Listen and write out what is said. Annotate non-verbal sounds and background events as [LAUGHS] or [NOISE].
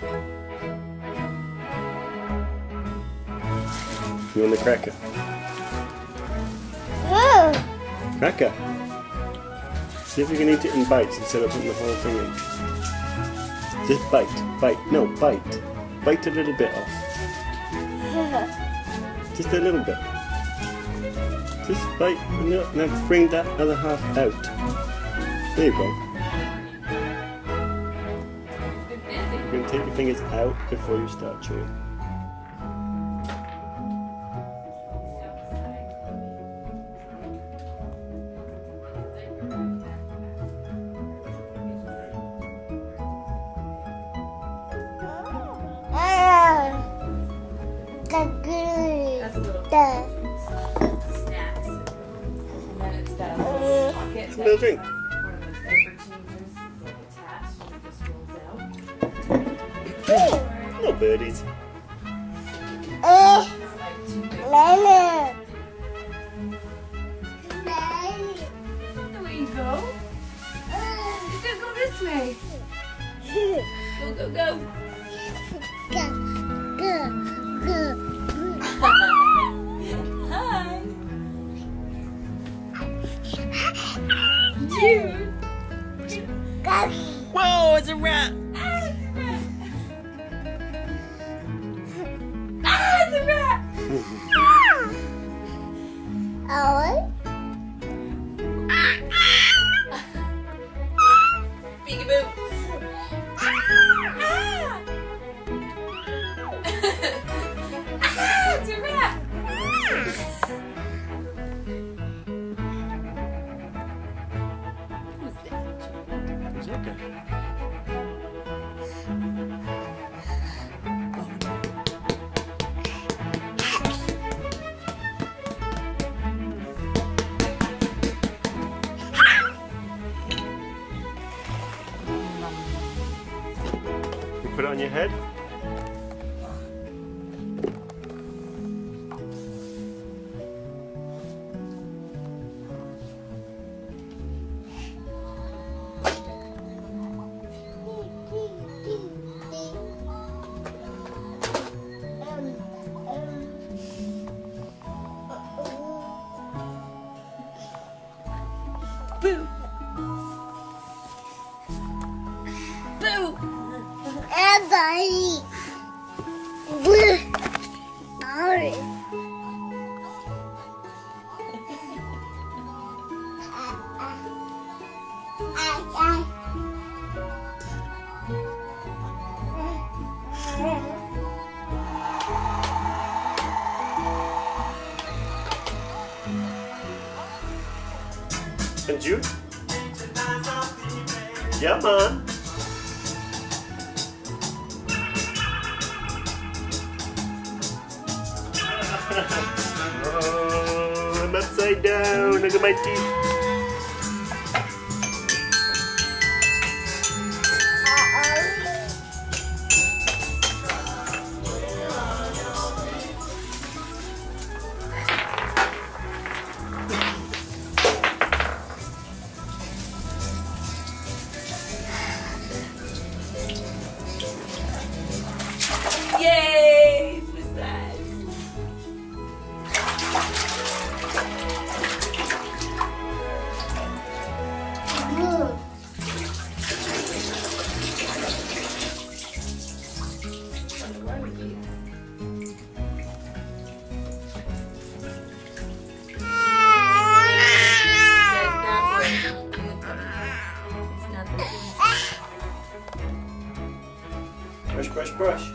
You want the cracker? Oh, Cracker. See if you can eat it in bites instead of putting the whole thing in. Just bite, bite. No, bite. Bite a little bit off. [LAUGHS] Just a little bit. Just bite. No, now bring that other half out. There you go. Going to take your fingers out before you start chewing. ah, the good. That's a little snacks. And then it's got a little pocket. Little drink. Little birdies. eh, It's like two big. Nana. Nana. Way you go. You gotta go this way. Go, go, go. Go, go, go. Hi. Dude. Go. Whoa, it's a rat. Oh, Peekaboo. Ah. ah, it's a rat. Who's that? It's put it on your head? Boo. Everybody. Blue. Orange. And you? Yeah, man. Upside down. Look at my teeth. Brush, brush, brush.